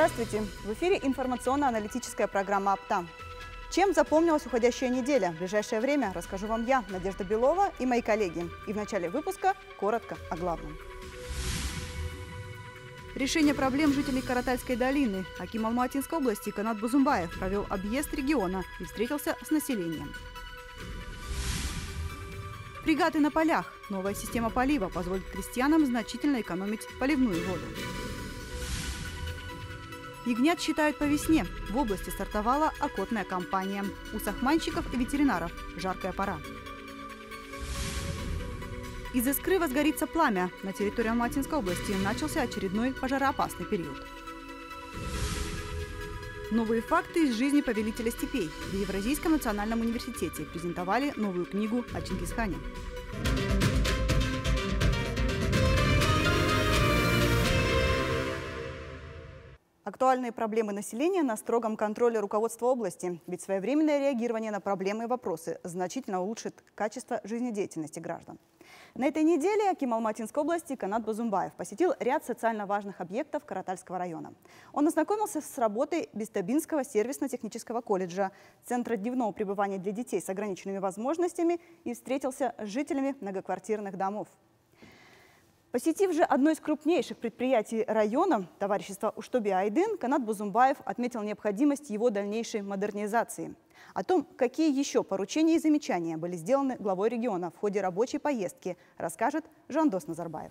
Здравствуйте! В эфире информационно-аналитическая программа «Аптам». Чем запомнилась уходящая неделя? В ближайшее время расскажу вам я, Надежда Белова и мои коллеги. И в начале выпуска коротко о главном. Решение проблем жителей Каратальской долины. Аким Алматинской области Канат Бузумбаев провел объезд региона и встретился с населением. Фрегаты на полях. Новая система полива позволит крестьянам значительно экономить поливную воду. Ягнят считают по весне. В области стартовала охотная кампания. У сахманщиков и ветеринаров жаркая пора. Из искры возгорится пламя. На территории Алматинской области начался очередной пожароопасный период. Новые факты из жизни повелителя степей. В Евразийском национальном университете презентовали новую книгу о Чингисхане. Актуальные проблемы населения на строгом контроле руководства области. Ведь своевременное реагирование на проблемы и вопросы значительно улучшит качество жизнедеятельности граждан. На этой неделе Аким Алматинской области Канат Базумбаев посетил ряд социально важных объектов Каратальского района. Он ознакомился с работой Бестабинского сервисно-технического колледжа, Центра дневного пребывания для детей с ограниченными возможностями и встретился с жителями многоквартирных домов. Посетив же одно из крупнейших предприятий района, товарищество Уштоби Айдын, Канат Бузумбаев отметил необходимость его дальнейшей модернизации. О том, какие еще поручения и замечания были сделаны главой региона в ходе рабочей поездки, расскажет Жандос Назарбаев.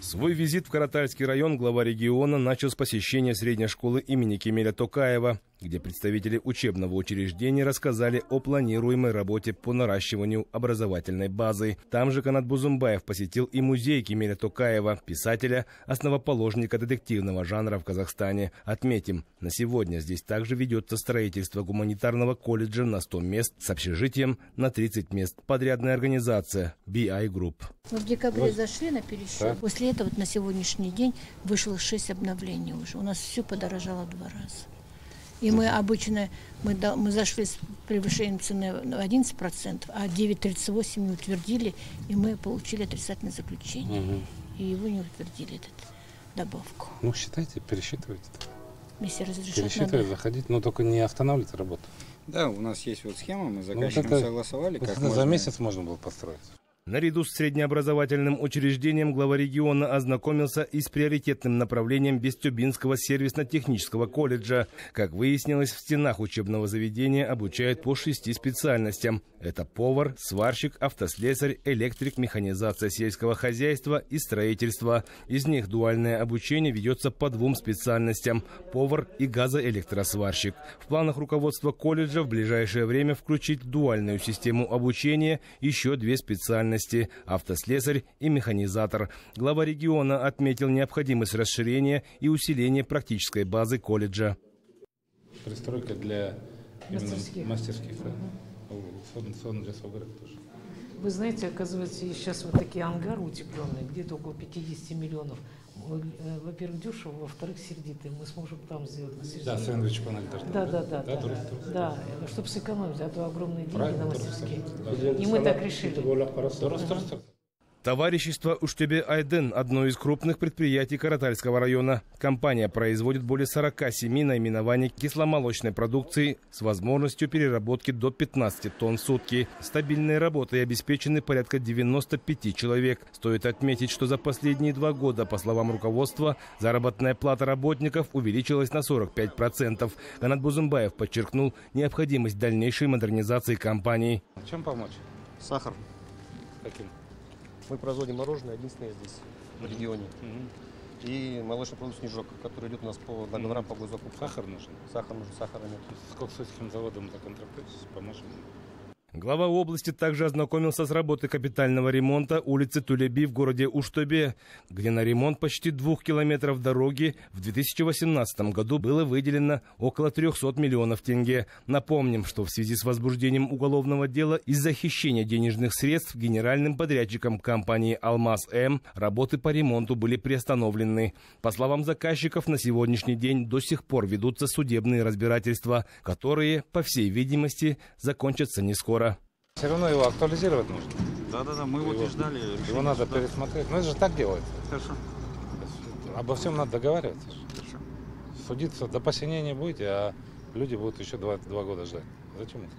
Свой визит в Каратальский район глава региона начал с посещения средней школы имени Кемеля Токаева, где представители учебного учреждения рассказали о планируемой работе по наращиванию образовательной базы. Там же Канат Бузумбаев посетил и музей Кемеля Токаева, писателя, основоположника детективного жанра в Казахстане. Отметим, на сегодня здесь также ведется строительство гуманитарного колледжа на 100 мест с общежитием на 30 мест. Подрядная организация BI Group. Мы в декабре вот. зашли на пересчет. Да. После этого вот на сегодняшний день вышло 6 обновлений уже. У нас все подорожало два раза. И мы обычно, мы, мы зашли с превышением цены 11%, а 9,38 не утвердили, и мы получили отрицательное заключение. Угу. И его не утвердили, эту добавку. Ну, считайте, пересчитывайте. Если разрешат, Пересчитывать, заходить, но только не останавливайте работу. Да, у нас есть вот схема, мы с заказчиком ну, вот это, согласовали. Вот как это можно... За месяц можно было построить. Наряду с среднеобразовательным учреждением глава региона ознакомился и с приоритетным направлением Бестюбинского сервисно-технического колледжа. Как выяснилось, в стенах учебного заведения обучают по шести специальностям. Это повар, сварщик, автослесарь, электрик, механизация сельского хозяйства и строительство. Из них дуальное обучение ведется по двум специальностям – повар и газоэлектросварщик. В планах руководства колледжа в ближайшее время включить дуальную систему обучения еще две специальности специальности – автослесарь и механизатор. Глава региона отметил необходимость расширения и усиления практической базы колледжа. Пристройка для мастерских, мастерских да. сон, сон для тоже. Вы знаете, оказывается, сейчас вот такие ангары утепленные, где-то около 50 миллионов. Во-первых, дешево, во-вторых, сердитые. Мы сможем там сделать на Да, сэндвич панель должна да, да, да, да, да, да, чтобы сэкономить, а то огромные деньги Правильно, на мастерские. Да. И мы так решили. Товарищество Уштебе Айден – одно из крупных предприятий Каратальского района. Компания производит более 47 наименований кисломолочной продукции с возможностью переработки до 15 тонн в сутки. Стабильной работой обеспечены порядка 95 человек. Стоит отметить, что за последние два года, по словам руководства, заработная плата работников увеличилась на 45%. Канат Бузумбаев подчеркнул необходимость дальнейшей модернизации компании. Чем помочь? Сахар. Каким? Мы производим мороженое единственное здесь, в регионе. И молочный продукт «Снежок», который идет у нас по договорам по госзакупке. Сахар нужен? Сахар нужен, сахара нет. Сколько с этим заводом законтрактуетесь? Поможем? Глава области также ознакомился с работой капитального ремонта улицы Тулеби в городе Уштобе, где на ремонт почти двух километров дороги в 2018 году было выделено около 300 миллионов тенге. Напомним, что в связи с возбуждением уголовного дела из-за хищения денежных средств генеральным подрядчиком компании «Алмаз-М» работы по ремонту были приостановлены. По словам заказчиков, на сегодняшний день до сих пор ведутся судебные разбирательства, которые, по всей видимости, закончатся не скоро. Все равно его актуализировать нужно. Да-да-да, мы его утверждали. Его надо пересмотреть. Ну это же так делается. Хорошо. Обо всем надо договариваться. Хорошо. судиться до посинения будете, а люди будут еще два, два года ждать. Зачем это?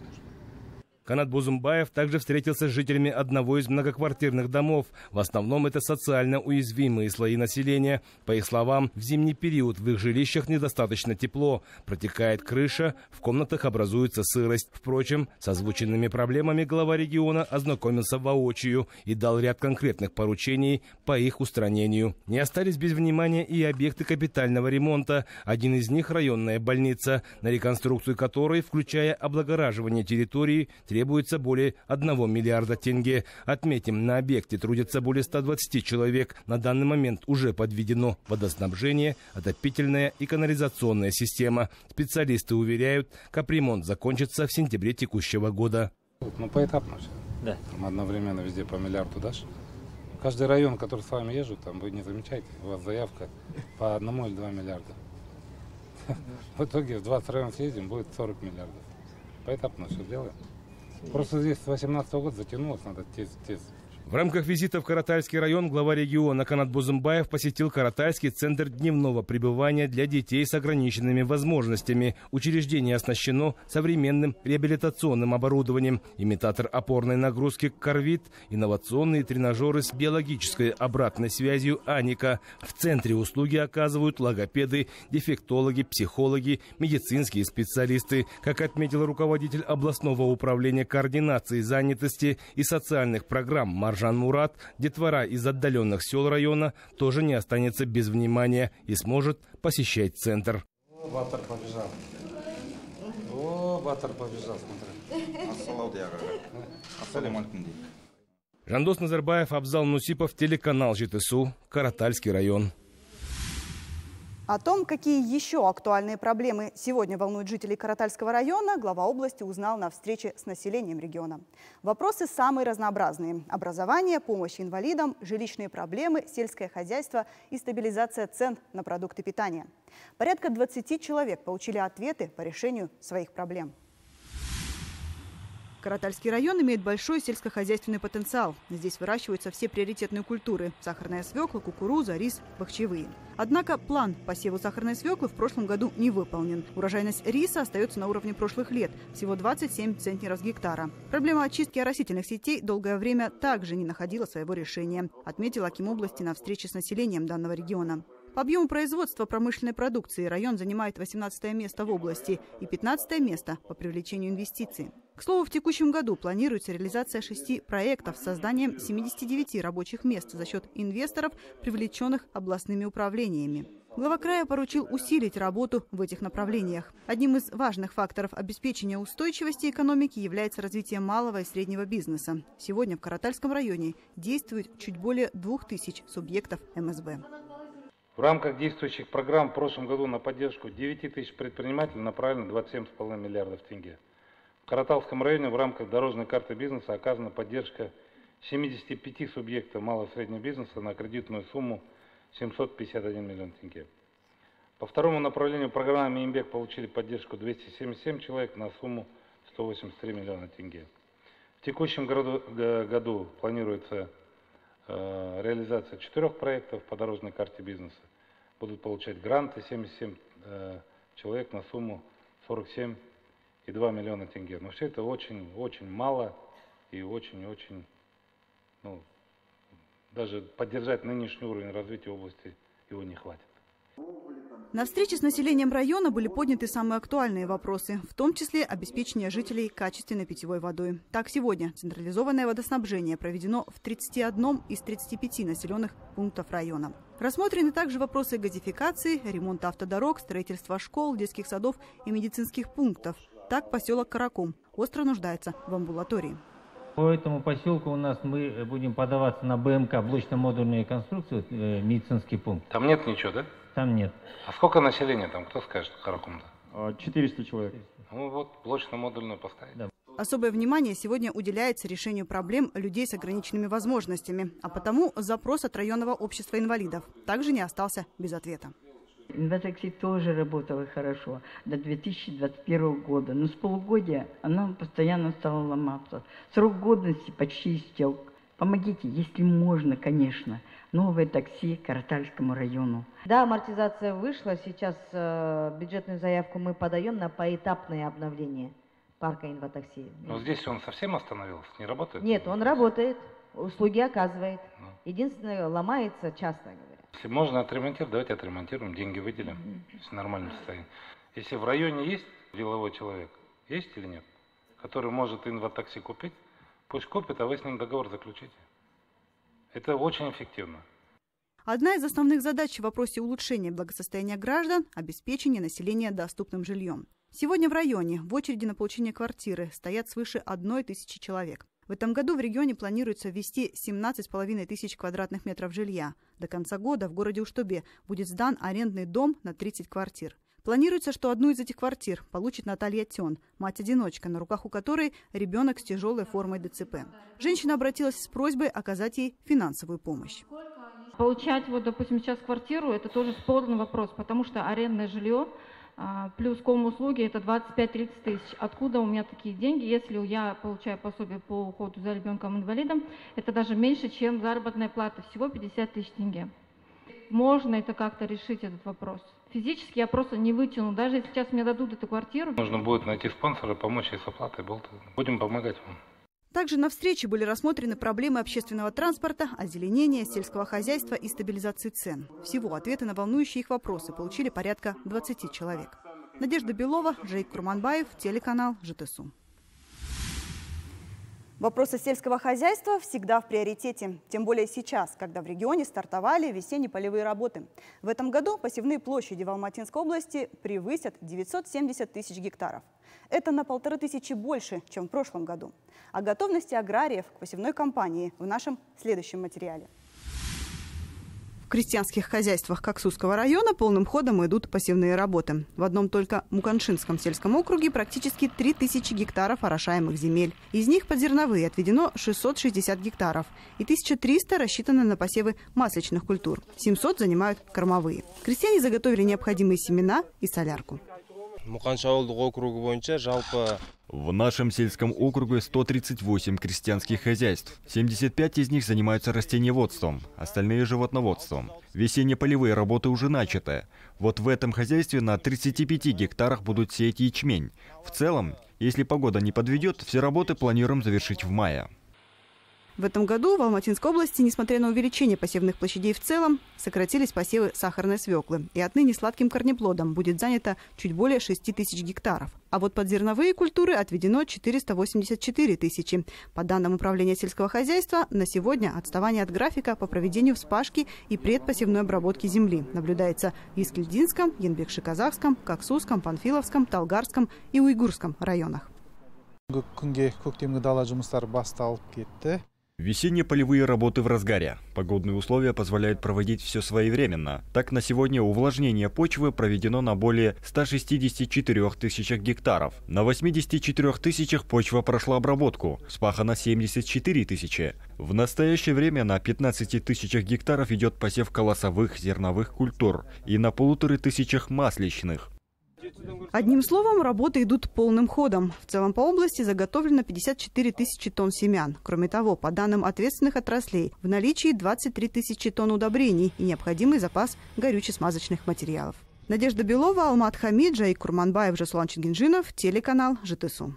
Канат Бузумбаев также встретился с жителями одного из многоквартирных домов. В основном это социально уязвимые слои населения. По их словам, в зимний период в их жилищах недостаточно тепло. Протекает крыша, в комнатах образуется сырость. Впрочем, с озвученными проблемами глава региона ознакомился воочию и дал ряд конкретных поручений по их устранению. Не остались без внимания и объекты капитального ремонта. Один из них – районная больница, на реконструкцию которой, включая облагораживание территории, требуется более 1 миллиарда тенге. Отметим, на объекте трудится более 120 человек. На данный момент уже подведено водоснабжение, отопительная и канализационная система. Специалисты уверяют, капремонт закончится в сентябре текущего года. Ну, поэтапно все. Да. Там одновременно везде по миллиарду дашь. Каждый район, который с вами езжу, там вы не замечаете, у вас заявка по одному или два миллиарда. В итоге в 20 районов съездим, будет 40 миллиардов. Поэтапно все делаем. Просто здесь с 18 года затянулось, надо тез, тез в рамках визита в Каратальский район глава региона Канат Бузымбаев посетил Каратальский центр дневного пребывания для детей с ограниченными возможностями. Учреждение оснащено современным реабилитационным оборудованием, имитатор опорной нагрузки «Корвит», инновационные тренажеры с биологической обратной связью «Аника». В центре услуги оказывают логопеды, дефектологи, психологи, медицинские специалисты. Как отметил руководитель областного управления координации занятости и социальных программ Марш Маржан Мурат, детвора из отдаленных сел района, тоже не останется без внимания и сможет посещать центр. О, Батар побежал. О, Батар побежал, смотри. Жандос Назарбаев, Абзал Нусипов, телеканал ЖТСУ, Каратальский район. О том, какие еще актуальные проблемы сегодня волнуют жителей Каратальского района, глава области узнал на встрече с населением региона. Вопросы самые разнообразные. Образование, помощь инвалидам, жилищные проблемы, сельское хозяйство и стабилизация цен на продукты питания. Порядка 20 человек получили ответы по решению своих проблем. Каратальский район имеет большой сельскохозяйственный потенциал. Здесь выращиваются все приоритетные культуры – сахарная свекла, кукуруза, рис, бахчевые. Однако план по севу сахарной свеклы в прошлом году не выполнен. Урожайность риса остается на уровне прошлых лет – всего 27 центнеров с гектара. Проблема очистки оросительных сетей долгое время также не находила своего решения, отметил Аким области на встрече с населением данного региона. По объему производства промышленной продукции район занимает 18 место в области и 15 место по привлечению инвестиций. К слову, в текущем году планируется реализация шести проектов с созданием 79 рабочих мест за счет инвесторов, привлеченных областными управлениями. Глава края поручил усилить работу в этих направлениях. Одним из важных факторов обеспечения устойчивости экономики является развитие малого и среднего бизнеса. Сегодня в Каратальском районе действует чуть более 2000 субъектов МСБ. В рамках действующих программ в прошлом году на поддержку 9 тысяч предпринимателей направлено 27,5 миллиардов тенге. В Караталском районе в рамках дорожной карты бизнеса оказана поддержка 75 субъектов малого и среднего бизнеса на кредитную сумму 751 миллион тенге. По второму направлению программы Имбек получили поддержку 277 человек на сумму 183 миллиона тенге. В текущем году, году планируется Э, реализация четырех проектов по дорожной карте бизнеса. Будут получать гранты 77 э, человек на сумму 47,2 миллиона тенге. Но все это очень-очень мало и очень-очень, ну, даже поддержать нынешний уровень развития области его не хватит. На встрече с населением района были подняты самые актуальные вопросы, в том числе обеспечение жителей качественной питьевой водой. Так, сегодня централизованное водоснабжение проведено в 31 из 35 населенных пунктов района. Рассмотрены также вопросы газификации, ремонта автодорог, строительства школ, детских садов и медицинских пунктов. Так, поселок Каракум остро нуждается в амбулатории. По этому поселку у нас мы будем подаваться на БМК, блочно-модульную конструкцию, э, медицинский пункт. Там нет ничего, да? Там нет. А сколько населения там, кто скажет, Каракумда? 400 человек. Ну вот, блочно-модульную поставить. Да. Особое внимание сегодня уделяется решению проблем людей с ограниченными возможностями, а потому запрос от районного общества инвалидов также не остался без ответа. Инватакси тоже работала хорошо до 2021 года, но с полугодия она постоянно стала ломаться. Срок годности почти истек. Помогите, если можно, конечно, новое такси Каратальскому району. Да, амортизация вышла. Сейчас э, бюджетную заявку мы подаем на поэтапное обновление парка инватакси. Но здесь он совсем остановился, не работает? Нет, он работает, услуги оказывает. Ну. Единственное, ломается часто, говоря. Если можно отремонтировать, давайте отремонтируем, деньги выделим, mm-hmm. если в нормальном состоянии. Если в районе есть деловой человек, есть или нет, который может инватакси купить, Пусть купит, а вы с ним договор заключите. Это очень эффективно. Одна из основных задач в вопросе улучшения благосостояния граждан – обеспечение населения доступным жильем. Сегодня в районе в очереди на получение квартиры стоят свыше одной тысячи человек. В этом году в регионе планируется ввести 17,5 тысяч квадратных метров жилья. До конца года в городе Уштубе будет сдан арендный дом на 30 квартир. Планируется, что одну из этих квартир получит Наталья Тен, мать-одиночка, на руках у которой ребенок с тяжелой формой ДЦП. Женщина обратилась с просьбой оказать ей финансовую помощь. Получать, вот, допустим, сейчас квартиру, это тоже спорный вопрос, потому что арендное жилье плюс ком-услуги это 25-30 тысяч. Откуда у меня такие деньги, если я получаю пособие по уходу за ребенком-инвалидом, это даже меньше, чем заработная плата, всего 50 тысяч тенге. Можно это как-то решить, этот вопрос физически я просто не вытяну. Даже если сейчас мне дадут эту квартиру. Нужно будет найти спонсора, помочь ей с оплатой. Будем помогать вам. Также на встрече были рассмотрены проблемы общественного транспорта, озеленения, сельского хозяйства и стабилизации цен. Всего ответы на волнующие их вопросы получили порядка 20 человек. Надежда Белова, Жейк Курманбаев, телеканал ЖТСУ. Вопросы сельского хозяйства всегда в приоритете. Тем более сейчас, когда в регионе стартовали весенние полевые работы. В этом году посевные площади в Алматинской области превысят 970 тысяч гектаров. Это на полторы тысячи больше, чем в прошлом году. О готовности аграриев к посевной кампании в нашем следующем материале. В крестьянских хозяйствах Коксусского района полным ходом идут посевные работы. В одном только Муканшинском сельском округе практически 3000 гектаров орошаемых земель. Из них под зерновые отведено 660 гектаров и 1300 рассчитаны на посевы масличных культур. 700 занимают кормовые. Крестьяне заготовили необходимые семена и солярку. В нашем сельском округе 138 крестьянских хозяйств. 75 из них занимаются растениеводством, остальные – животноводством. Весенне-полевые работы уже начаты. Вот в этом хозяйстве на 35 гектарах будут сеять ячмень. В целом, если погода не подведет, все работы планируем завершить в мае. В этом году в Алматинской области, несмотря на увеличение посевных площадей в целом, сократились посевы сахарной свеклы. И отныне сладким корнеплодом будет занято чуть более 6 тысяч гектаров. А вот под зерновые культуры отведено 484 тысячи. По данным Управления сельского хозяйства, на сегодня отставание от графика по проведению вспашки и предпосевной обработки земли наблюдается в Искельдинском, Янбекши-Казахском, Коксусском, Панфиловском, Талгарском и Уйгурском районах. Весенние полевые работы в разгаре. Погодные условия позволяют проводить все своевременно. Так, на сегодня увлажнение почвы проведено на более 164 тысячах гектаров. На 84 тысячах почва прошла обработку, спахано 74 тысячи. В настоящее время на 15 тысячах гектаров идет посев колосовых зерновых культур и на полутора тысячах масличных. Одним словом, работы идут полным ходом. В целом по области заготовлено 54 тысячи тонн семян. Кроме того, по данным ответственных отраслей, в наличии 23 тысячи тонн удобрений и необходимый запас горюче-смазочных материалов. Надежда Белова, Алмат Хамиджа и Курманбаев, Жасулан Чингинжинов, телеканал ЖТСУ.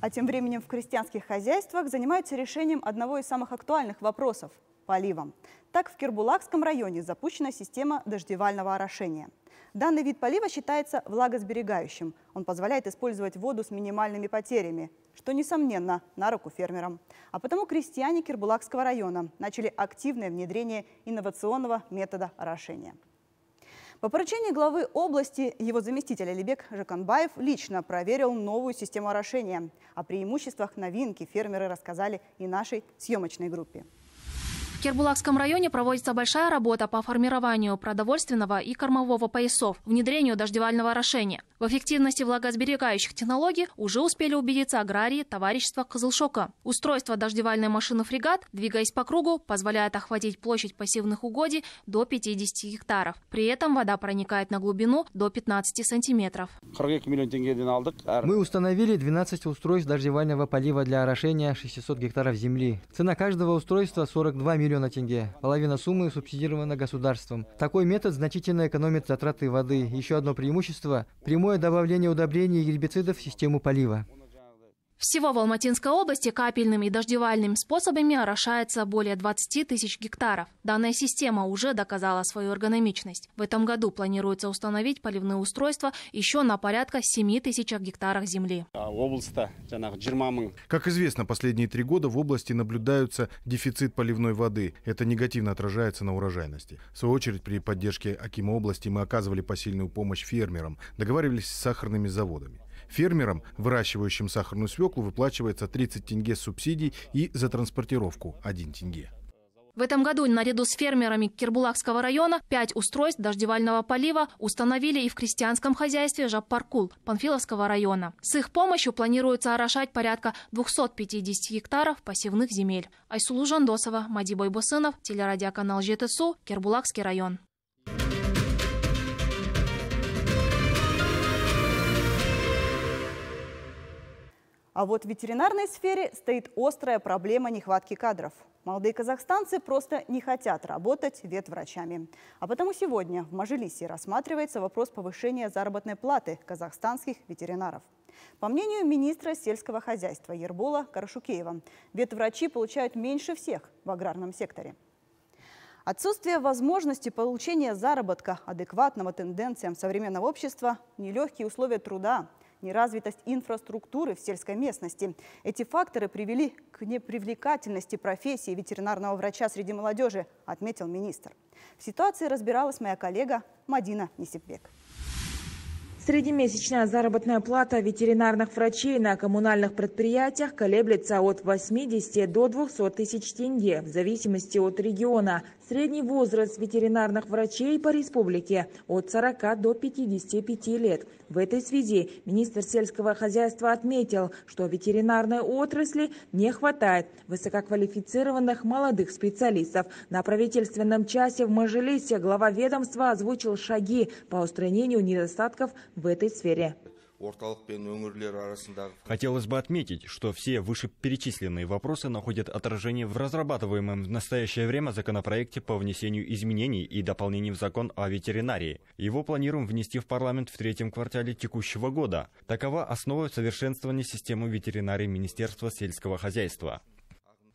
А тем временем в крестьянских хозяйствах занимаются решением одного из самых актуальных вопросов – поливом. Так, в Кирбулакском районе запущена система дождевального орошения – Данный вид полива считается влагосберегающим. Он позволяет использовать воду с минимальными потерями, что, несомненно, на руку фермерам. А потому крестьяне Кирбулакского района начали активное внедрение инновационного метода орошения. По поручению главы области его заместитель Алибек Жаканбаев лично проверил новую систему орошения. О преимуществах новинки фермеры рассказали и нашей съемочной группе. В Кербулакском районе проводится большая работа по формированию продовольственного и кормового поясов, внедрению дождевального орошения. В эффективности влагосберегающих технологий уже успели убедиться аграрии товарищества Козылшока. Устройство дождевальной машины «Фрегат», двигаясь по кругу, позволяет охватить площадь пассивных угодий до 50 гектаров. При этом вода проникает на глубину до 15 сантиметров. Мы установили 12 устройств дождевального полива для орошения 600 гектаров земли. Цена каждого устройства 42 миллиона тенге. Половина суммы субсидирована государством. Такой метод значительно экономит затраты воды. Еще одно преимущество – прямое добавление удобрений и гербицидов в систему полива. Всего в Алматинской области капельным и дождевальным способами орошается более 20 тысяч гектаров. Данная система уже доказала свою эргономичность. В этом году планируется установить поливные устройства еще на порядка 7 тысячах гектарах земли. Как известно, последние три года в области наблюдается дефицит поливной воды. Это негативно отражается на урожайности. В свою очередь, при поддержке Акима области мы оказывали посильную помощь фермерам, договаривались с сахарными заводами. Фермерам, выращивающим сахарную свеклу, выплачивается 30 тенге субсидий и за транспортировку 1 тенге. В этом году наряду с фермерами Кирбулакского района пять устройств дождевального полива установили и в крестьянском хозяйстве Жаппаркул Панфиловского района. С их помощью планируется орошать порядка 250 гектаров посевных земель. Айсулу Жандосова, Мади Бойбосынов, телерадиоканал ЖТСУ, Кирбулакский район. А вот в ветеринарной сфере стоит острая проблема нехватки кадров. Молодые казахстанцы просто не хотят работать ветврачами. А потому сегодня в Мажилисе рассматривается вопрос повышения заработной платы казахстанских ветеринаров. По мнению министра сельского хозяйства Ербола Карашукеева, ветврачи получают меньше всех в аграрном секторе. Отсутствие возможности получения заработка, адекватного тенденциям современного общества, нелегкие условия труда – неразвитость инфраструктуры в сельской местности. Эти факторы привели к непривлекательности профессии ветеринарного врача среди молодежи, отметил министр. В ситуации разбиралась моя коллега Мадина Несипбек. Среднемесячная заработная плата ветеринарных врачей на коммунальных предприятиях колеблется от 80 до 200 тысяч тенге в зависимости от региона. Средний возраст ветеринарных врачей по республике от 40 до 55 лет. В этой связи министр сельского хозяйства отметил, что ветеринарной отрасли не хватает высококвалифицированных молодых специалистов. На правительственном часе в Мажилисе глава ведомства озвучил шаги по устранению недостатков в этой сфере. Хотелось бы отметить, что все вышеперечисленные вопросы находят отражение в разрабатываемом в настоящее время законопроекте по внесению изменений и дополнений в закон о ветеринарии. Его планируем внести в парламент в третьем квартале текущего года. Такова основа совершенствования системы ветеринарии Министерства сельского хозяйства.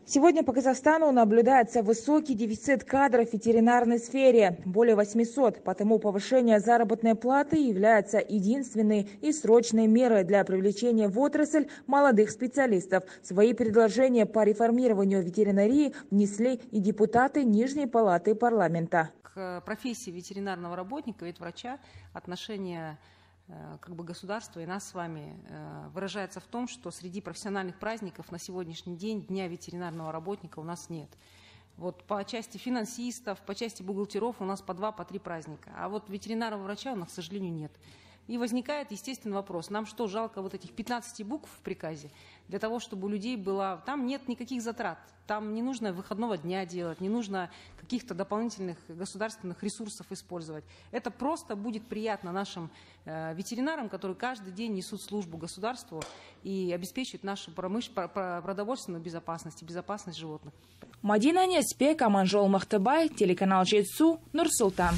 Сегодня по Казахстану наблюдается высокий дефицит кадров в ветеринарной сфере – более 800. Потому повышение заработной платы является единственной и срочной мерой для привлечения в отрасль молодых специалистов. Свои предложения по реформированию ветеринарии внесли и депутаты Нижней палаты парламента. К профессии ветеринарного работника, ветврача отношение как бы государства и нас с вами э, выражается в том, что среди профессиональных праздников на сегодняшний день Дня ветеринарного работника у нас нет. Вот по части финансистов, по части бухгалтеров у нас по два, по три праздника. А вот ветеринарного врача у нас, к сожалению, нет. И возникает, естественно, вопрос, нам что, жалко вот этих 15 букв в приказе? Для того, чтобы у людей было... Там нет никаких затрат, там не нужно выходного дня делать, не нужно каких-то дополнительных государственных ресурсов использовать. Это просто будет приятно нашим э, ветеринарам, которые каждый день несут службу государству и обеспечивают нашу промыш... продовольственную безопасность и безопасность животных. Мадина Неспек, Аманжол Махтабай, телеканал Жетсу, Нур-Султан.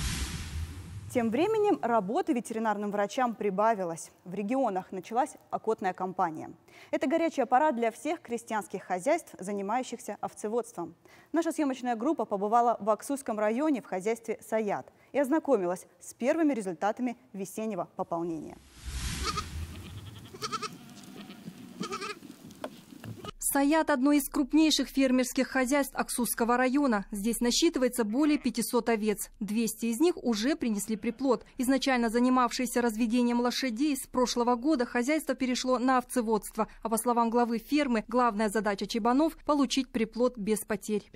Тем временем работы ветеринарным врачам прибавилось. В регионах началась окотная кампания. Это горячий аппарат для всех крестьянских хозяйств, занимающихся овцеводством. Наша съемочная группа побывала в Аксуйском районе в хозяйстве «Саят» и ознакомилась с первыми результатами весеннего пополнения. Саят – одно из крупнейших фермерских хозяйств Аксусского района. Здесь насчитывается более 500 овец. 200 из них уже принесли приплод. Изначально занимавшиеся разведением лошадей, с прошлого года хозяйство перешло на овцеводство. А по словам главы фермы, главная задача чебанов – получить приплод без потерь.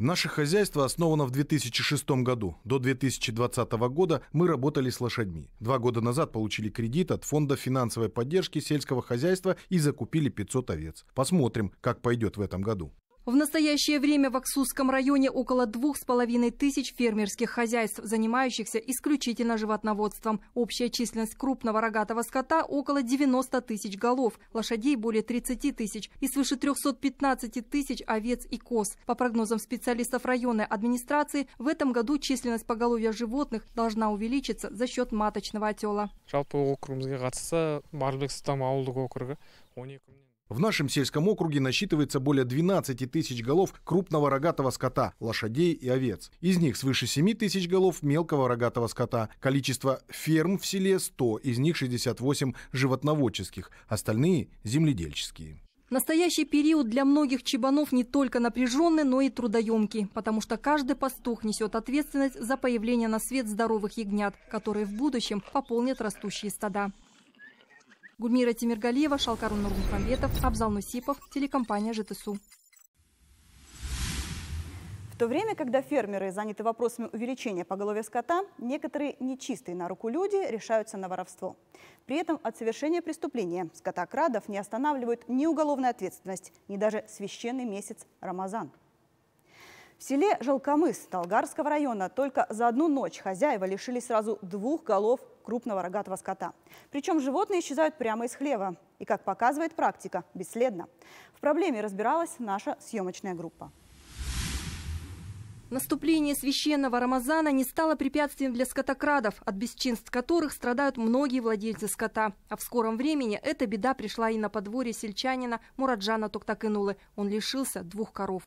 Наше хозяйство основано в 2006 году. До 2020 года мы работали с лошадьми. Два года назад получили кредит от Фонда финансовой поддержки сельского хозяйства и закупили 500 овец. Посмотрим, как пойдет в этом году. В настоящее время в Аксусском районе около двух с половиной тысяч фермерских хозяйств, занимающихся исключительно животноводством. Общая численность крупного рогатого скота около 90 тысяч голов, лошадей более 30 тысяч и свыше 315 тысяч овец и коз. По прогнозам специалистов районной администрации, в этом году численность поголовья животных должна увеличиться за счет маточного отела. В нашем сельском округе насчитывается более 12 тысяч голов крупного рогатого скота, лошадей и овец. Из них свыше 7 тысяч голов мелкого рогатого скота. Количество ферм в селе 100, из них 68 животноводческих, остальные – земледельческие. Настоящий период для многих чебанов не только напряженный, но и трудоемкий, потому что каждый пастух несет ответственность за появление на свет здоровых ягнят, которые в будущем пополнят растущие стада. Гульмира Тимиргалиева, Шалкарун Нурмухамбетов, Абзал Нусипов, телекомпания ЖТСУ. В то время, когда фермеры заняты вопросами увеличения поголовья скота, некоторые нечистые на руку люди решаются на воровство. При этом от совершения преступления скотокрадов не останавливают ни уголовная ответственность, ни даже священный месяц Рамазан. В селе Желкомыс Талгарского района только за одну ночь хозяева лишились сразу двух голов крупного рогатого скота. Причем животные исчезают прямо из хлева. И, как показывает практика, бесследно. В проблеме разбиралась наша съемочная группа. Наступление священного Рамазана не стало препятствием для скотокрадов, от бесчинств которых страдают многие владельцы скота. А в скором времени эта беда пришла и на подворье сельчанина Мураджана Токтакынулы. Он лишился двух коров.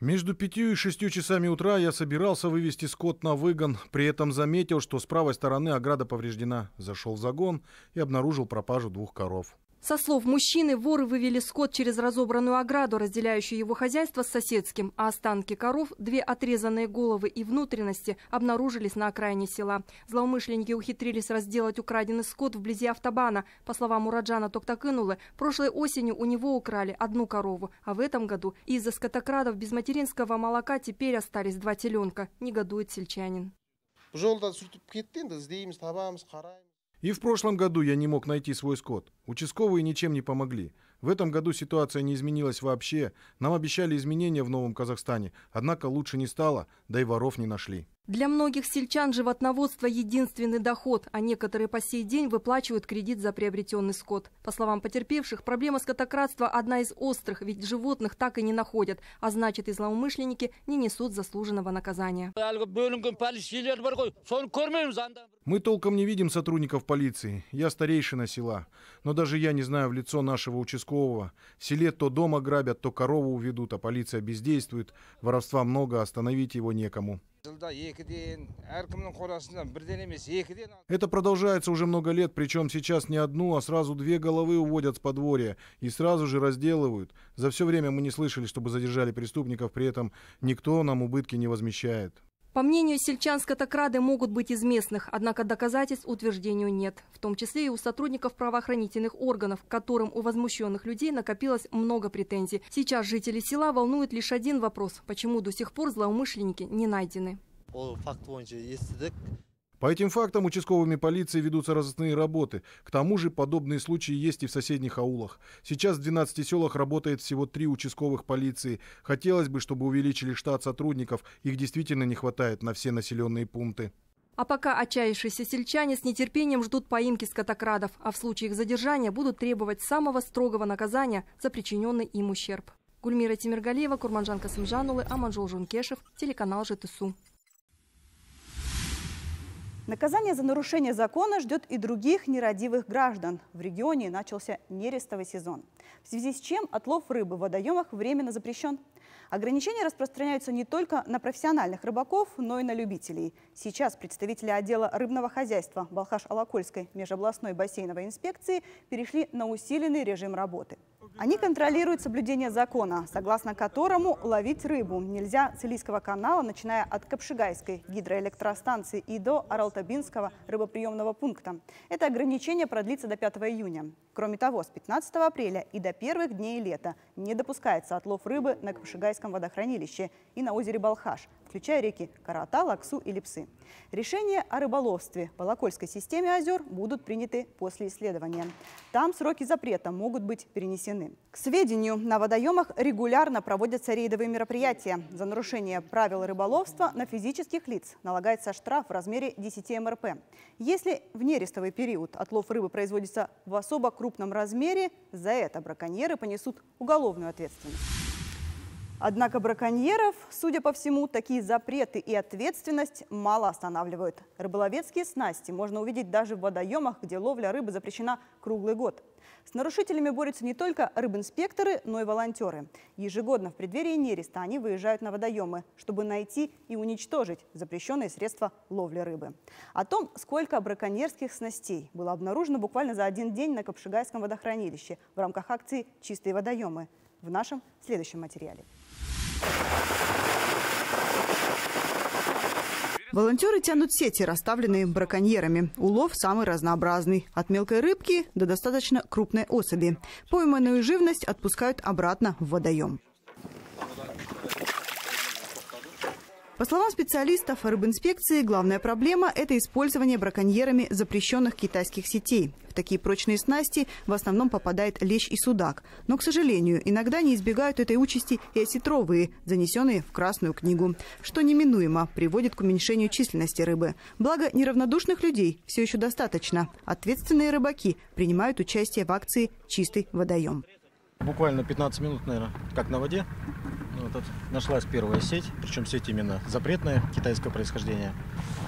Между пятью и шестью часами утра я собирался вывести скот на выгон, при этом заметил, что с правой стороны ограда повреждена. Зашел в загон и обнаружил пропажу двух коров. Со слов мужчины, воры вывели скот через разобранную ограду, разделяющую его хозяйство с соседским, а останки коров, две отрезанные головы и внутренности, обнаружились на окраине села. Злоумышленники ухитрились разделать украденный скот вблизи автобана. По словам Ураджана Токтакынулы, прошлой осенью у него украли одну корову, а в этом году из-за скотокрадов без материнского молока теперь остались два теленка, негодует сельчанин. И в прошлом году я не мог найти свой скот. Участковые ничем не помогли. В этом году ситуация не изменилась вообще. Нам обещали изменения в Новом Казахстане, однако лучше не стало, да и воров не нашли. Для многих сельчан животноводство – единственный доход, а некоторые по сей день выплачивают кредит за приобретенный скот. По словам потерпевших, проблема скотократства – одна из острых, ведь животных так и не находят, а значит и злоумышленники не несут заслуженного наказания. Мы толком не видим сотрудников полиции. Я старейшина села. Но даже я не знаю в лицо нашего участкового. В селе то дома грабят, то корову уведут, а полиция бездействует. Воровства много, остановить его некому. Это продолжается уже много лет, причем сейчас не одну, а сразу две головы уводят с подворья и сразу же разделывают. За все время мы не слышали, чтобы задержали преступников, при этом никто нам убытки не возмещает. По мнению сельчан, скотокрады могут быть из местных, однако доказательств утверждению нет. В том числе и у сотрудников правоохранительных органов, которым у возмущенных людей накопилось много претензий. Сейчас жители села волнует лишь один вопрос – почему до сих пор злоумышленники не найдены? По этим фактам участковыми полиции ведутся разыскные работы. К тому же подобные случаи есть и в соседних аулах. Сейчас в 12 селах работает всего три участковых полиции. Хотелось бы, чтобы увеличили штат сотрудников. Их действительно не хватает на все населенные пункты. А пока отчаявшиеся сельчане с нетерпением ждут поимки скотокрадов, а в случае их задержания будут требовать самого строгого наказания за причиненный им ущерб. Гульмира Тимиргалиева, Курманжан Касымжанулы, Аманжол Жункешев, телеканал ЖТСУ. Наказание за нарушение закона ждет и других нерадивых граждан. В регионе начался нерестовый сезон. в связи с чем отлов рыбы в водоемах временно запрещен. Ограничения распространяются не только на профессиональных рыбаков, но и на любителей. Сейчас представители отдела рыбного хозяйства Балхаш-Алакольской межобластной бассейновой инспекции перешли на усиленный режим работы. Они контролируют соблюдение закона, согласно которому ловить рыбу нельзя с Илийского канала, начиная от Капшигайской гидроэлектростанции и до Аралтабинского рыбоприемного пункта. Это ограничение продлится до 5 июня. Кроме того, с 15 апреля и до первых дней лета не допускается отлов рыбы на Капшигайском водохранилище и на озере Балхаш, включая реки Карата, Лаксу и Липсы. Решения о рыболовстве в Балакольской системе озер будут приняты после исследования. Там сроки запрета могут быть перенесены. К сведению, на водоемах регулярно проводятся рейдовые мероприятия. За нарушение правил рыболовства на физических лиц налагается штраф в размере 10 МРП. Если в нерестовый период отлов рыбы производится в особо крупном размере, за это браконьеры понесут уголовную ответственность. Однако браконьеров, судя по всему, такие запреты и ответственность мало останавливают. Рыболовецкие снасти можно увидеть даже в водоемах, где ловля рыбы запрещена круглый год. С нарушителями борются не только рыбинспекторы, но и волонтеры. Ежегодно в преддверии нереста они выезжают на водоемы, чтобы найти и уничтожить запрещенные средства ловли рыбы. О том, сколько браконьерских снастей было обнаружено буквально за один день на Капшигайском водохранилище в рамках акции «Чистые водоемы» в нашем следующем материале. Волонтеры тянут сети, расставленные браконьерами. Улов самый разнообразный. От мелкой рыбки до достаточно крупной особи. Пойманную живность отпускают обратно в водоем. По словам специалистов рыбинспекции, главная проблема – это использование браконьерами запрещенных китайских сетей. В такие прочные снасти в основном попадает лещ и судак. Но, к сожалению, иногда не избегают этой участи и осетровые, занесенные в Красную книгу, что неминуемо приводит к уменьшению численности рыбы. Благо, неравнодушных людей все еще достаточно. Ответственные рыбаки принимают участие в акции «Чистый водоем». Буквально 15 минут, наверное, как на воде. Вот тут нашлась первая сеть, причем сеть именно запретная, китайского происхождения.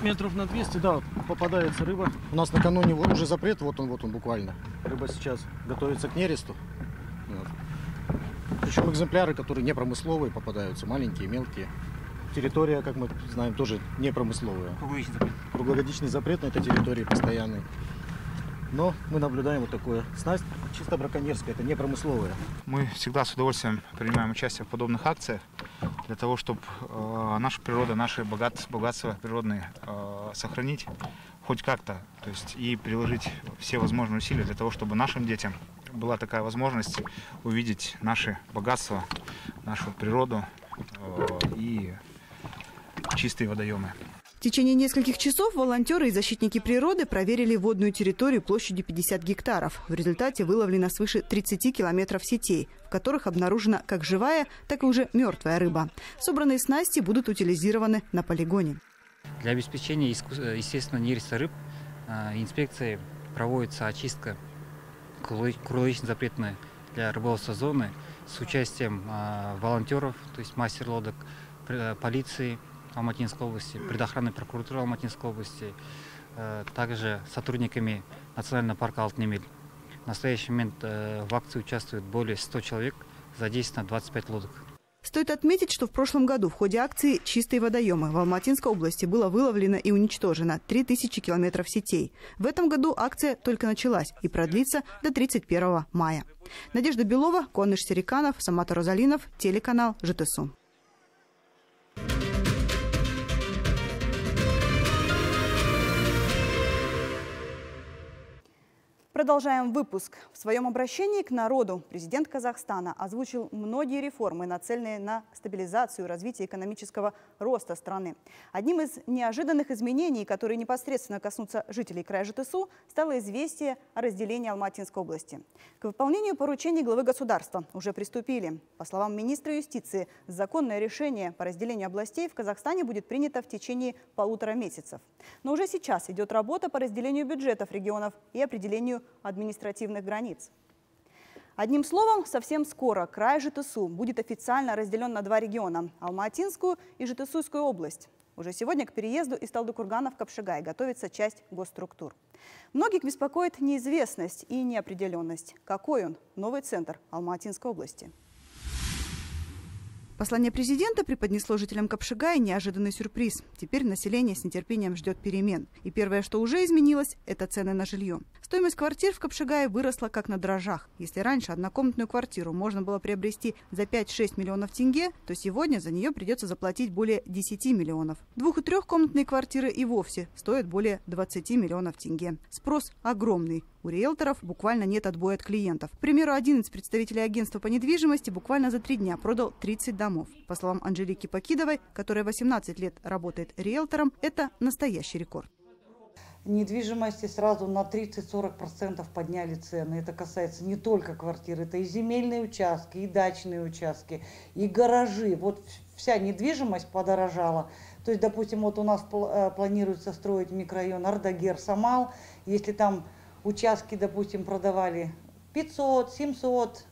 Метров на 200, да, попадается рыба. У нас накануне уже запрет, вот он, вот он буквально. Рыба сейчас готовится к нересту. Вот. Причем экземпляры, которые не промысловые, попадаются, маленькие, мелкие. Территория, как мы знаем, тоже не промысловая. Круглогодичный запрет. Круглогодичный запрет на этой территории постоянный. Но мы наблюдаем вот такое. Снасть чисто браконьерская, это не промысловая. Мы всегда с удовольствием принимаем участие в подобных акциях для того, чтобы э, нашу природу, наши богат, богатства природные э, сохранить хоть как-то, то есть и приложить все возможные усилия для того, чтобы нашим детям была такая возможность увидеть наши богатства, нашу природу э, и чистые водоемы. В течение нескольких часов волонтеры и защитники природы проверили водную территорию площадью 50 гектаров. В результате выловлено свыше 30 километров сетей, в которых обнаружена как живая, так и уже мертвая рыба. Собранные снасти будут утилизированы на полигоне. Для обеспечения естественно нереста рыб а, инспекцией проводится очистка круглогодично запретной для рыболовства зоны с участием а, волонтеров, то есть мастер лодок, полиции, Алматинской области, предохранной прокуратуры Алматинской области, э, также сотрудниками Национального парка Алтнемель. В настоящий момент э, в акции участвует более 100 человек, задействовано 25 лодок. Стоит отметить, что в прошлом году в ходе акции «Чистые водоемы» в Алматинской области было выловлено и уничтожено 3000 километров сетей. В этом году акция только началась и продлится до 31 мая. Надежда Белова, Коныш Сериканов, Самата Розалинов, телеканал ЖТСУ. Продолжаем выпуск. В своем обращении к народу президент Казахстана озвучил многие реформы, нацеленные на стабилизацию и развитие экономического роста страны. Одним из неожиданных изменений, которые непосредственно коснутся жителей края ЖТСУ, стало известие о разделении Алматинской области. К выполнению поручений главы государства уже приступили. По словам министра юстиции, законное решение по разделению областей в Казахстане будет принято в течение полутора месяцев. Но уже сейчас идет работа по разделению бюджетов регионов и определению административных границ. Одним словом, совсем скоро край ЖТСУ будет официально разделен на два региона – Алматинскую и Житесуйскую область. Уже сегодня к переезду из Талдыкургана в Капшигай готовится часть госструктур. Многих беспокоит неизвестность и неопределенность. Какой он, новый центр Алматинской области? Послание президента преподнесло жителям Капшигая неожиданный сюрприз. Теперь население с нетерпением ждет перемен. И первое, что уже изменилось, это цены на жилье. Стоимость квартир в Капшигае выросла как на дрожжах. Если раньше однокомнатную квартиру можно было приобрести за 5-6 миллионов тенге, то сегодня за нее придется заплатить более 10 миллионов. Двух- и трехкомнатные квартиры и вовсе стоят более 20 миллионов тенге. Спрос огромный. У риэлторов буквально нет отбоя от клиентов. К примеру, один из представителей агентства по недвижимости буквально за три дня продал 30 домов. По словам Анжелики Покидовой, которая 18 лет работает риэлтором, это настоящий рекорд. Недвижимости сразу на 30-40% подняли цены. Это касается не только квартир, это и земельные участки, и дачные участки, и гаражи. Вот вся недвижимость подорожала. То есть, допустим, вот у нас э, планируется строить микрорайон Ардагер, Самал. Если там участки, допустим, продавали 500, 700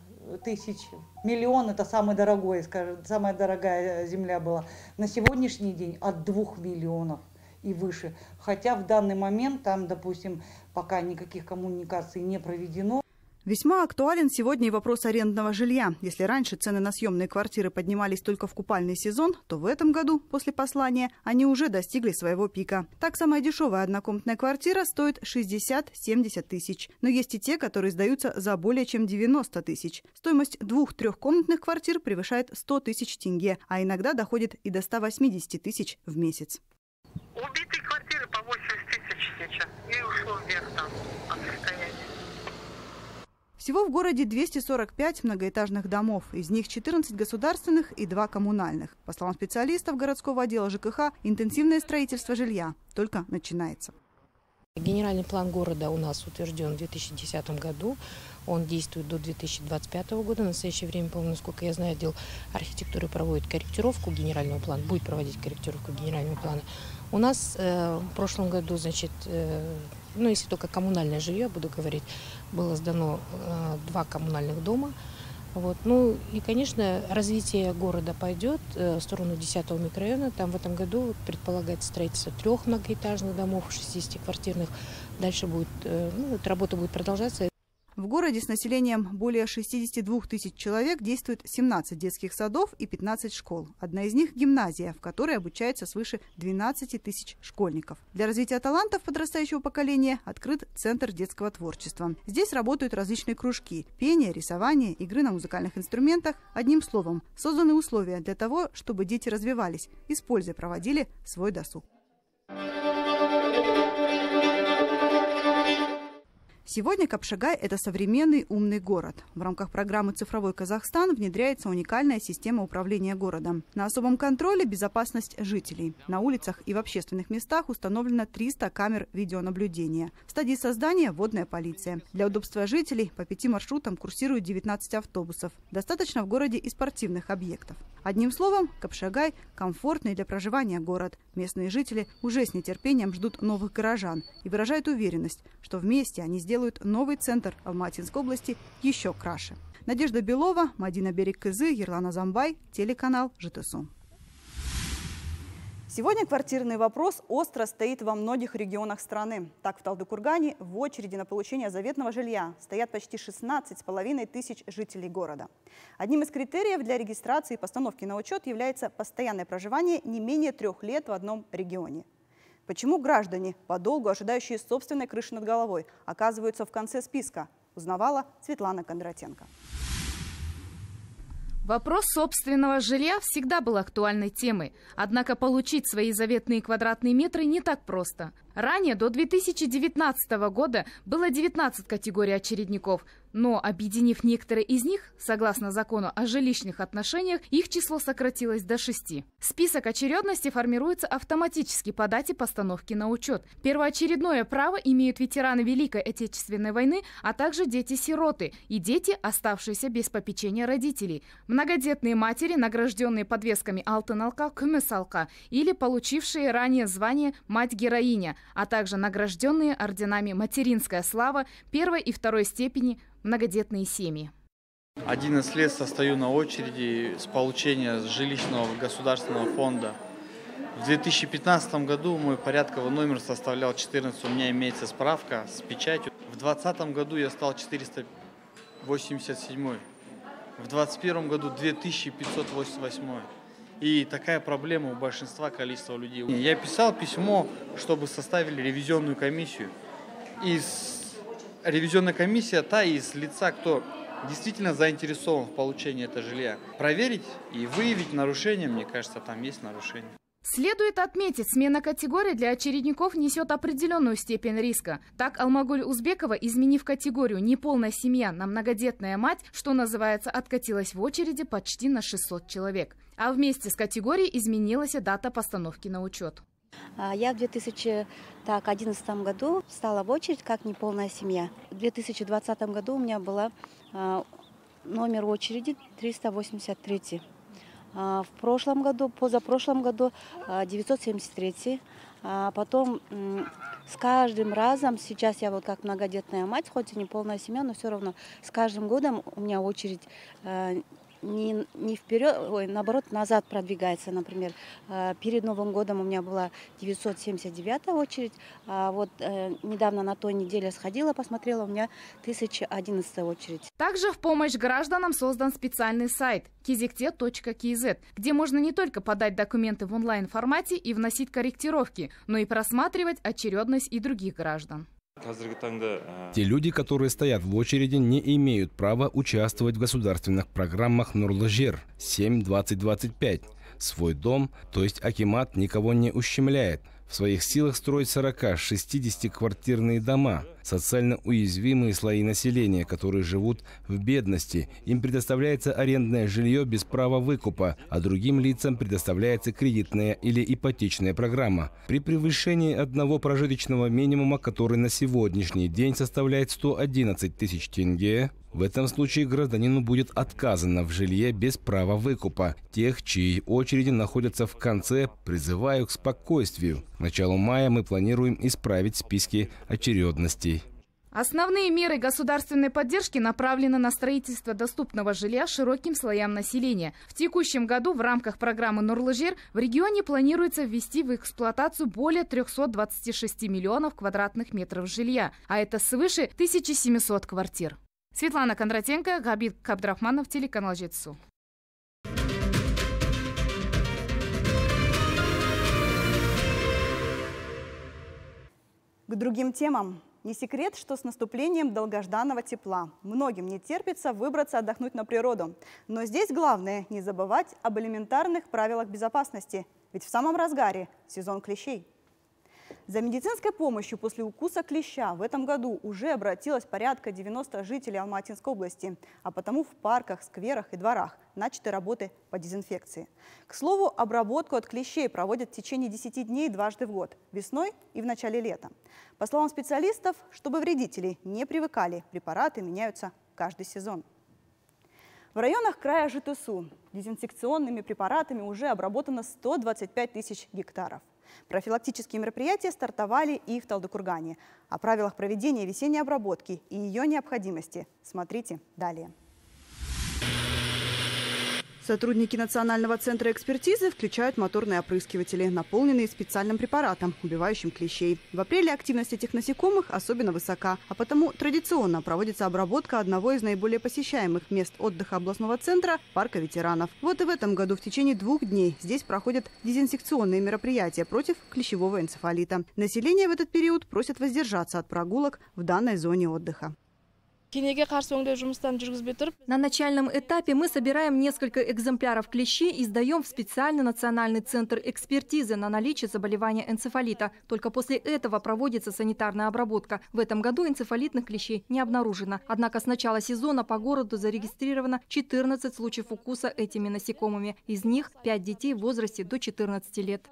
тысяч, миллион, это самый дорогой, скажем, самая дорогая земля была. На сегодняшний день от 2 миллионов и выше. Хотя в данный момент там, допустим, пока никаких коммуникаций не проведено, Весьма актуален сегодня и вопрос арендного жилья. Если раньше цены на съемные квартиры поднимались только в купальный сезон, то в этом году, после послания, они уже достигли своего пика. Так, самая дешевая однокомнатная квартира стоит 60-70 тысяч. Но есть и те, которые сдаются за более чем 90 тысяч. Стоимость двух-трехкомнатных квартир превышает 100 тысяч тенге, а иногда доходит и до 180 тысяч в месяц. Убитые квартиры по 80 тысяч сейчас. И ушло вверх там. Всего в городе 245 многоэтажных домов, из них 14 государственных и 2 коммунальных. По словам специалистов городского отдела ЖКХ, интенсивное строительство жилья только начинается. Генеральный план города у нас утвержден в 2010 году. Он действует до 2025 года. В настоящее время, по насколько я знаю, отдел архитектуры проводит корректировку генерального плана, будет проводить корректировку генерального плана. У нас э, в прошлом году, значит, э, ну, если только коммунальное жилье, буду говорить, было сдано э, два коммунальных дома. Вот. Ну и, конечно, развитие города пойдет э, в сторону 10-го микрорайона. Там в этом году предполагается строительство трех многоэтажных домов, 60-квартирных. Дальше будет, э, ну, эта работа будет продолжаться. В городе с населением более 62 тысяч человек действует 17 детских садов и 15 школ. Одна из них – гимназия, в которой обучается свыше 12 тысяч школьников. Для развития талантов подрастающего поколения открыт Центр детского творчества. Здесь работают различные кружки – пение, рисование, игры на музыкальных инструментах. Одним словом, созданы условия для того, чтобы дети развивались, используя проводили свой досуг. Сегодня Капшагай – это современный умный город. В рамках программы «Цифровой Казахстан» внедряется уникальная система управления городом. На особом контроле безопасность жителей. На улицах и в общественных местах установлено 300 камер видеонаблюдения. В стадии создания – водная полиция. Для удобства жителей по пяти маршрутам курсируют 19 автобусов. Достаточно в городе и спортивных объектов. Одним словом, Капшагай – комфортный для проживания город. Местные жители уже с нетерпением ждут новых горожан и выражают уверенность, что вместе они сделают сделают новый центр Алматинской области еще краше. Надежда Белова, Мадина Берег-Кызы, Ерлана Замбай, телеканал ЖТСУ. Сегодня квартирный вопрос остро стоит во многих регионах страны. Так, в Талдыкургане в очереди на получение заветного жилья стоят почти 16,5 тысяч жителей города. Одним из критериев для регистрации и постановки на учет является постоянное проживание не менее трех лет в одном регионе. Почему граждане, подолгу ожидающие собственной крыши над головой, оказываются в конце списка, узнавала Светлана Кондратенко. Вопрос собственного жилья всегда был актуальной темой. Однако получить свои заветные квадратные метры не так просто. Ранее, до 2019 года, было 19 категорий очередников, но, объединив некоторые из них, согласно закону о жилищных отношениях, их число сократилось до шести. Список очередности формируется автоматически по дате постановки на учет. Первоочередное право имеют ветераны Великой Отечественной войны, а также дети-сироты и дети, оставшиеся без попечения родителей. Многодетные матери, награжденные подвесками Алтыналка, Кумесалка или получившие ранее звание «Мать-героиня», а также награжденные орденами «Материнская слава» первой и второй степени многодетные семьи. 11 лет состою на очереди с получения жилищного государственного фонда. В 2015 году мой порядковый номер составлял 14, у меня имеется справка с печатью. В 2020 году я стал 487. В 2021 году 2588. И такая проблема у большинства количества людей. Я писал письмо, чтобы составили ревизионную комиссию. Из ревизионная комиссия та из лица, кто действительно заинтересован в получении этого жилья. Проверить и выявить нарушения, мне кажется, там есть нарушения. Следует отметить, смена категории для очередников несет определенную степень риска. Так, Алмагуль Узбекова, изменив категорию «неполная семья» на «многодетная мать», что называется, откатилась в очереди почти на 600 человек. А вместе с категорией изменилась дата постановки на учет. А, я в 2011 году встала в очередь как неполная семья. В 2020 году у меня была а, номер очереди 383. А, в прошлом году, позапрошлом году 973. А, а потом с каждым разом, сейчас я вот как многодетная мать, хоть и не полная семья, но все равно с каждым годом у меня очередь э, не, не вперед, ой, наоборот, назад продвигается. Например, э, перед Новым годом у меня была 979 очередь, а вот э, недавно на той неделе сходила, посмотрела, у меня 1011 очередь. Также в помощь гражданам создан специальный сайт kizikte.kz, где можно не только подать документы в онлайн-формате и вносить корректировки, но и просматривать очередность и других граждан. Те люди, которые стоят в очереди, не имеют права участвовать в государственных программах Нурлажир 7-2025. Свой дом, то есть Акимат, никого не ущемляет в своих силах строить 40-60 квартирные дома. Социально уязвимые слои населения, которые живут в бедности, им предоставляется арендное жилье без права выкупа, а другим лицам предоставляется кредитная или ипотечная программа. При превышении одного прожиточного минимума, который на сегодняшний день составляет 111 тысяч тенге, в этом случае гражданину будет отказано в жилье без права выкупа. Тех, чьи очереди находятся в конце, призываю к спокойствию. К началу мая мы планируем исправить списки очередностей. Основные меры государственной поддержки направлены на строительство доступного жилья широким слоям населения. В текущем году в рамках программы «Нурлыжир» в регионе планируется ввести в эксплуатацию более 326 миллионов квадратных метров жилья, а это свыше 1700 квартир. Светлана Кондратенко, Габит Кабдрахманов, телеканал Жетсу. К другим темам. Не секрет, что с наступлением долгожданного тепла многим не терпится выбраться отдохнуть на природу. Но здесь главное не забывать об элементарных правилах безопасности. Ведь в самом разгаре сезон клещей. За медицинской помощью после укуса клеща в этом году уже обратилось порядка 90 жителей Алматинской области, а потому в парках, скверах и дворах начаты работы по дезинфекции. К слову, обработку от клещей проводят в течение 10 дней дважды в год – весной и в начале лета. По словам специалистов, чтобы вредители не привыкали, препараты меняются каждый сезон. В районах края ЖТСУ дезинфекционными препаратами уже обработано 125 тысяч гектаров. Профилактические мероприятия стартовали и в Талдыкургане. О правилах проведения весенней обработки и ее необходимости смотрите далее. Сотрудники Национального центра экспертизы включают моторные опрыскиватели, наполненные специальным препаратом, убивающим клещей. В апреле активность этих насекомых особенно высока, а потому традиционно проводится обработка одного из наиболее посещаемых мест отдыха областного центра – парка ветеранов. Вот и в этом году в течение двух дней здесь проходят дезинфекционные мероприятия против клещевого энцефалита. Население в этот период просят воздержаться от прогулок в данной зоне отдыха. На начальном этапе мы собираем несколько экземпляров клещей и сдаем в специальный национальный центр экспертизы на наличие заболевания энцефалита. Только после этого проводится санитарная обработка. В этом году энцефалитных клещей не обнаружено. Однако с начала сезона по городу зарегистрировано 14 случаев укуса этими насекомыми. Из них 5 детей в возрасте до 14 лет.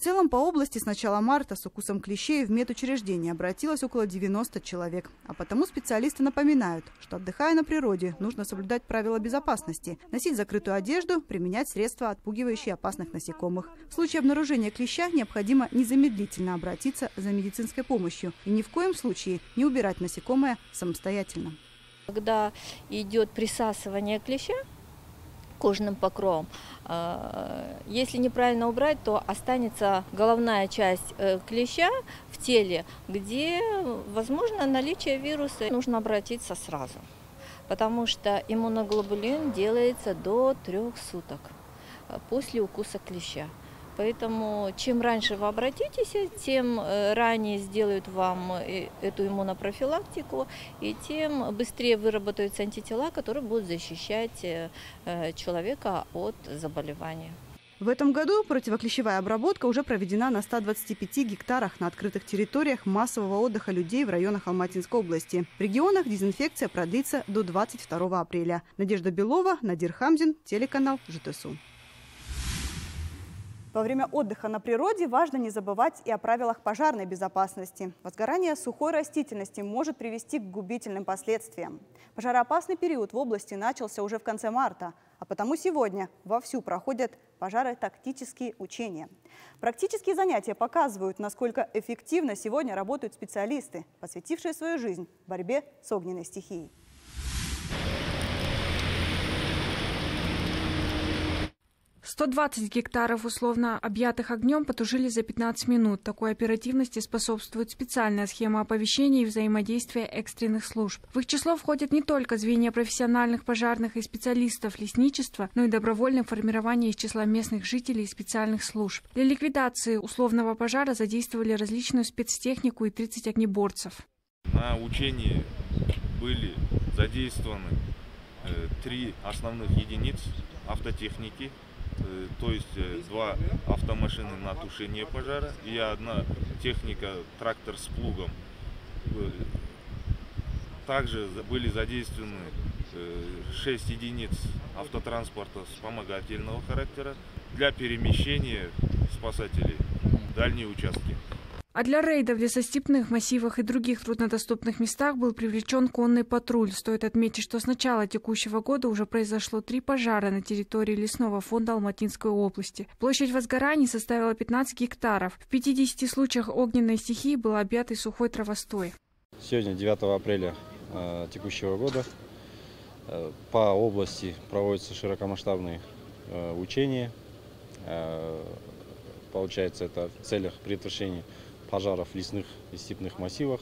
В целом по области с начала марта с укусом клещей в медучреждение обратилось около 90 человек. А потому специалисты напоминают, что отдыхая на природе, нужно соблюдать правила безопасности, носить закрытую одежду, применять средства, отпугивающие опасных насекомых. В случае обнаружения клеща необходимо незамедлительно обратиться за медицинской помощью и ни в коем случае не убирать насекомое самостоятельно. Когда идет присасывание клеща, кожным покровом. А, если неправильно убрать, то останется головная часть э, клеща в теле, где возможно наличие вируса. Нужно обратиться сразу, потому что иммуноглобулин делается до трех суток э, после укуса клеща. Поэтому чем раньше вы обратитесь, тем э, ранее сделают вам э, эту иммунопрофилактику, и тем быстрее выработаются антитела, которые будут защищать э, человека от заболевания. В этом году противоклещевая обработка уже проведена на 125 гектарах на открытых территориях массового отдыха людей в районах Алматинской области. В регионах дезинфекция продлится до 22 апреля. Надежда Белова, Надир Хамзин, телеканал ЖТСУ. Во время отдыха на природе важно не забывать и о правилах пожарной безопасности. Возгорание сухой растительности может привести к губительным последствиям. Пожароопасный период в области начался уже в конце марта, а потому сегодня вовсю проходят пожаротактические учения. Практические занятия показывают, насколько эффективно сегодня работают специалисты, посвятившие свою жизнь борьбе с огненной стихией. 120 гектаров условно объятых огнем потушили за 15 минут. Такой оперативности способствует специальная схема оповещения и взаимодействия экстренных служб. В их число входят не только звенья профессиональных пожарных и специалистов лесничества, но и добровольное формирование из числа местных жителей и специальных служб. Для ликвидации условного пожара задействовали различную спецтехнику и 30 огнеборцев. На учении были задействованы э, три основных единиц автотехники то есть э, два автомашины на тушение пожара и одна техника трактор с плугом. Э, также были задействованы 6 единиц автотранспорта вспомогательного характера для перемещения спасателей в дальние участки. А для рейдов в лесостепных массивах и других труднодоступных местах был привлечен конный патруль. Стоит отметить, что с начала текущего года уже произошло три пожара на территории лесного фонда Алматинской области. Площадь возгораний составила 15 гектаров. В 50 случаях огненной стихии был объятый сухой травостой. Сегодня, 9 апреля э, текущего года, э, по области проводятся широкомасштабные э, учения. Э, получается, это в целях предотвращения пожаров в лесных и степных массивах.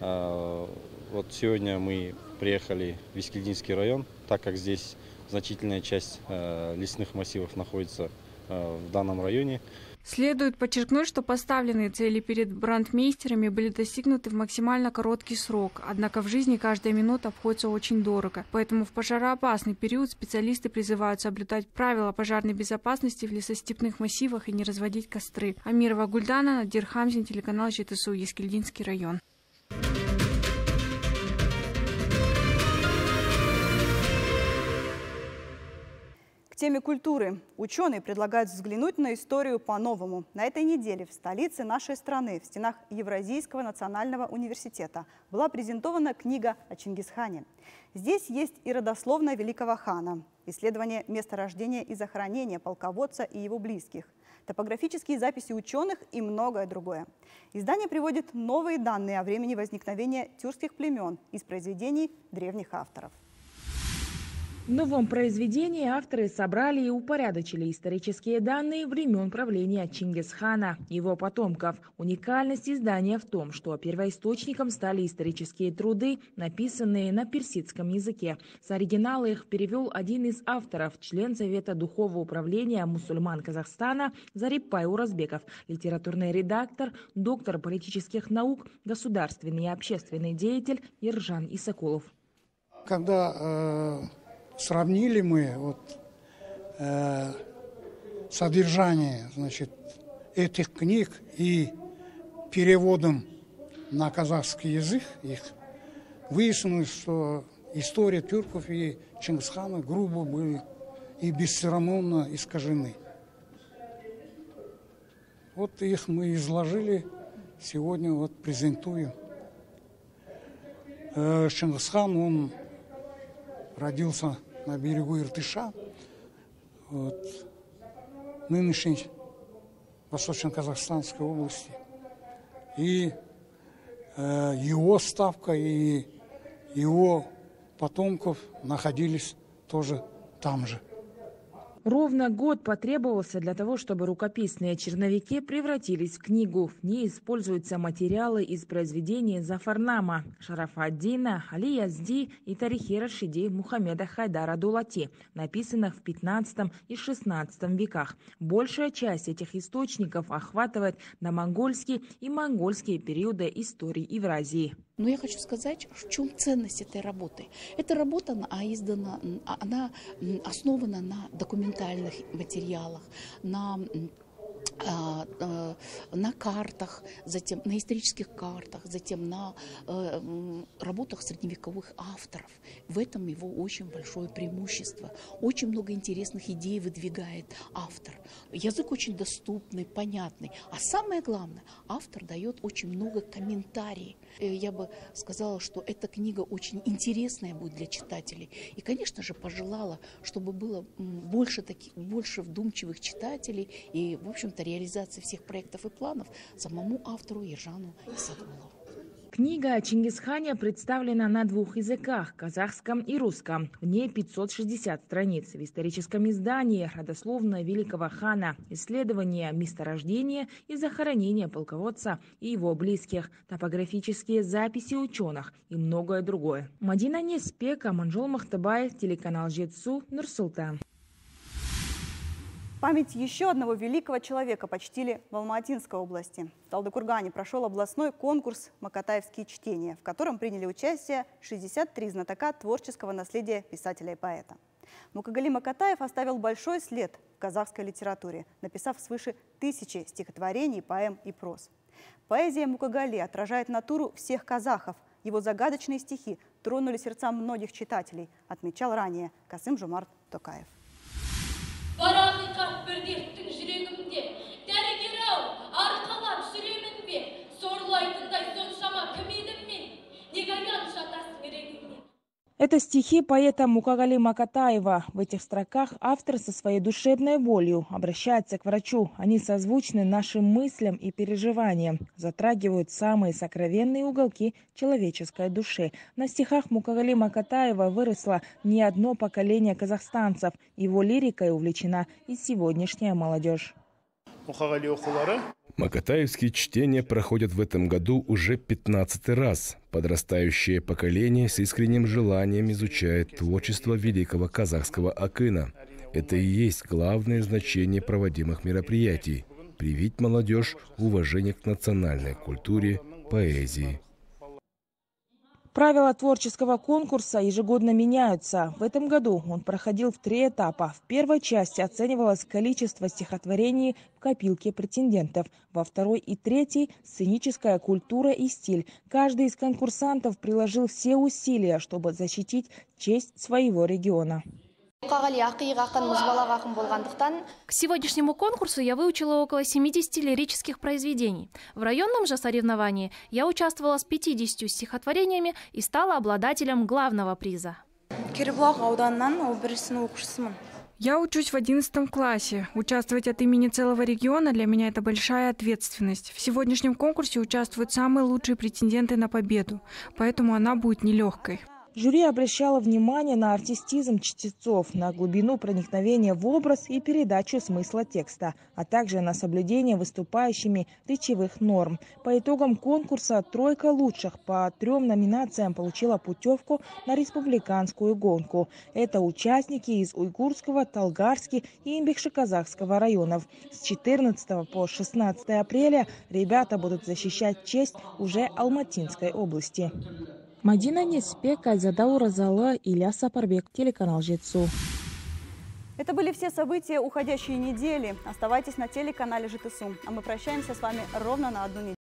А, вот сегодня мы приехали в Вискельдинский район, так как здесь значительная часть а, лесных массивов находится а, в данном районе. Следует подчеркнуть, что поставленные цели перед брандмейстерами были достигнуты в максимально короткий срок, однако в жизни каждая минута обходится очень дорого. Поэтому в пожароопасный период специалисты призывают соблюдать правила пожарной безопасности в лесостепных массивах и не разводить костры. Амирова Гульдана, Надир Хамзин, телеканал ЖТСУ, Ескельдинский район. Теме культуры. Ученые предлагают взглянуть на историю по-новому. На этой неделе в столице нашей страны, в стенах Евразийского национального университета, была презентована книга о Чингисхане. Здесь есть и родословная великого хана, исследование месторождения и захоронения полководца и его близких, топографические записи ученых и многое другое. Издание приводит новые данные о времени возникновения тюркских племен из произведений древних авторов. В новом произведении авторы собрали и упорядочили исторические данные времен правления Чингисхана, его потомков. Уникальность издания в том, что первоисточником стали исторические труды, написанные на персидском языке. С оригинала их перевел один из авторов, член Совета Духовного управления мусульман Казахстана Зарипай Уразбеков, литературный редактор, доктор политических наук, государственный и общественный деятель Ержан Исакулов. Когда э сравнили мы вот, э, содержание значит, этих книг и переводом на казахский язык их, выяснилось, что история тюрков и Чингисхана грубо были и бесцеремонно искажены. Вот их мы изложили, сегодня вот презентуем. Э, Чингисхан, он родился на берегу Иртыша, вот, нынешней Восточно-Казахстанской области. И э, его ставка и его потомков находились тоже там же. Ровно год потребовался для того, чтобы рукописные черновики превратились в книгу. В ней используются материалы из произведений Зафарнама, Шарафаддина, Али Язди и Тарихи Рашиди Мухаммеда Хайдара Дулати, написанных в 15 и 16 веках. Большая часть этих источников охватывает домонгольские и монгольские периоды истории Евразии. Но я хочу сказать, в чем ценность этой работы. Эта работа, она издана, она основана на документальных материалах, на а, а, на картах, затем на исторических картах, затем на э, работах средневековых авторов. В этом его очень большое преимущество. Очень много интересных идей выдвигает автор. Язык очень доступный, понятный. А самое главное, автор дает очень много комментариев. Э, я бы сказала, что эта книга очень интересная будет для читателей. И, конечно же, пожелала, чтобы было больше таких, больше вдумчивых читателей и, в общем-то, реализации всех проектов и планов самому автору Ержану Исагулову. Книга о Чингисхане представлена на двух языках – казахском и русском. В ней 560 страниц. В историческом издании родословная великого хана, исследования месторождения и захоронения полководца и его близких, топографические записи ученых и многое другое. Мадина Неспека, Манжол Махтабаев, телеканал Жетсу, Нурсултан. Память еще одного великого человека почтили в Алматинской области. В Талдыкургане прошел областной конкурс «Макатаевские чтения», в котором приняли участие 63 знатока творческого наследия писателя и поэта. Мукагали Макатаев оставил большой след в казахской литературе, написав свыше тысячи стихотворений, поэм и проз. Поэзия Мукагали отражает натуру всех казахов. Его загадочные стихи тронули сердца многих читателей, отмечал ранее Касым Жумарт Токаев. бірдектің жүрегімде Это стихи поэта Мукагали Макатаева. В этих строках автор со своей душевной болью обращается к врачу. Они созвучны нашим мыслям и переживаниям, затрагивают самые сокровенные уголки человеческой души. На стихах Мукагали Макатаева выросло не одно поколение казахстанцев. Его лирикой увлечена и сегодняшняя молодежь. Макатаевские чтения проходят в этом году уже 15 раз. Подрастающее поколение с искренним желанием изучает творчество великого казахского акына. Это и есть главное значение проводимых мероприятий – привить молодежь уважение к национальной культуре, поэзии. Правила творческого конкурса ежегодно меняются. В этом году он проходил в три этапа. В первой части оценивалось количество стихотворений в копилке претендентов. Во второй и третьей – сценическая культура и стиль. Каждый из конкурсантов приложил все усилия, чтобы защитить честь своего региона. К сегодняшнему конкурсу я выучила около 70 лирических произведений. В районном же соревновании я участвовала с 50 стихотворениями и стала обладателем главного приза. Я учусь в 11 классе. Участвовать от имени целого региона для меня это большая ответственность. В сегодняшнем конкурсе участвуют самые лучшие претенденты на победу, поэтому она будет нелегкой. Жюри обращало внимание на артистизм чтецов, на глубину проникновения в образ и передачу смысла текста, а также на соблюдение выступающими речевых норм. По итогам конкурса тройка лучших по трем номинациям получила путевку на республиканскую гонку. Это участники из Уйгурского, Талгарски и Имбекши-Казахского районов. С 14 по 16 апреля ребята будут защищать честь уже Алматинской области. Мадина Неспек, Айзада Уразалы, Илья Сапарбек, телеканал Жетсу. Это были все события уходящей недели. Оставайтесь на телеканале ЖТСУ. А мы прощаемся с вами ровно на одну неделю.